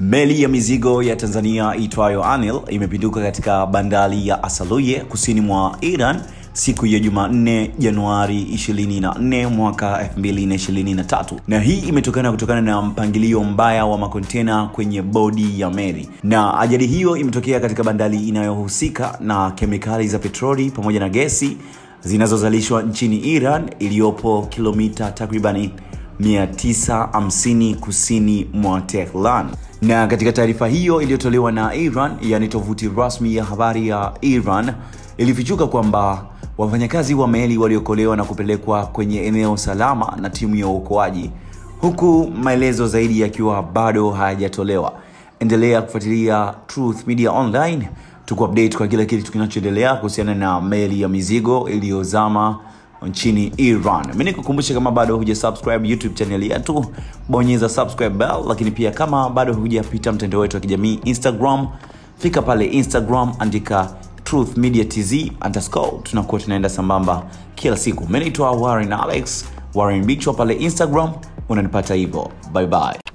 Meli ya mizigo ya Tanzania itwayo Anil imepinduka katika bandari ya Asaluye kusini mwa Iran siku ya Jumanne Januari 24 mwaka 2023, na hii imetokana kutokana na mpangilio mbaya wa makontena kwenye bodi ya meli, na ajali hiyo imetokea katika bandari inayohusika na kemikali za petroli pamoja na gesi zinazozalishwa nchini Iran iliyopo kilomita takribani 950 kusini mwa Tehran. Na katika taarifa hiyo iliyotolewa na Iran, yani tovuti rasmi ya habari ya Iran, ilifichuka kwamba wafanyakazi wa meli waliokolewa na kupelekwa kwenye eneo salama na timu ya uokoaji, huku maelezo zaidi yakiwa bado hayajatolewa. Endelea kufuatilia Truth Media Online tuku update kwa kila kitu kinachoendelea kuhusiana na meli ya mizigo iliyozama nchini Iran. mi nikukumbusha kama bado huja subscribe YouTube chaneli yetu, bonyeza subscribe bell, lakini pia kama bado hujapita mtandao wetu wa kijamii Instagram, fika pale Instagram, andika Truth Media TZ underscore, tunakuwa tunaenda sambamba kila siku. Mimi naitwa Warren Alex, Warren Bichwa pale Instagram, unanipata hivyo. Bye bye.